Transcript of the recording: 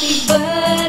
Happy birthday.